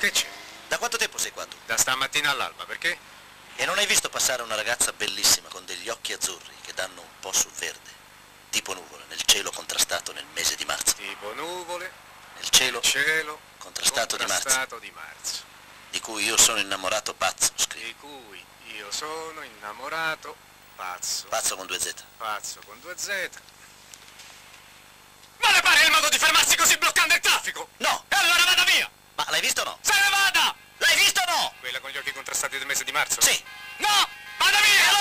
Che c'è? Da quanto tempo sei qua tu? Da stamattina all'alba, perché? E non hai visto passare una ragazza bellissima con degli occhi azzurri che danno un po' sul verde? Tipo nuvole, nel cielo contrastato nel mese di marzo. Tipo nuvole, Nel cielo cielo, contrastato di marzo. contrastato di marzo, Di cui io sono innamorato pazzo, scrivi. di cui io sono innamorato, pazzo, Pazzo con due Z. pazzo con due Z, ne vada! L'hai visto o no? Quella con gli occhi contrastati del mese di marzo? Sì. No! Vada via! Eh,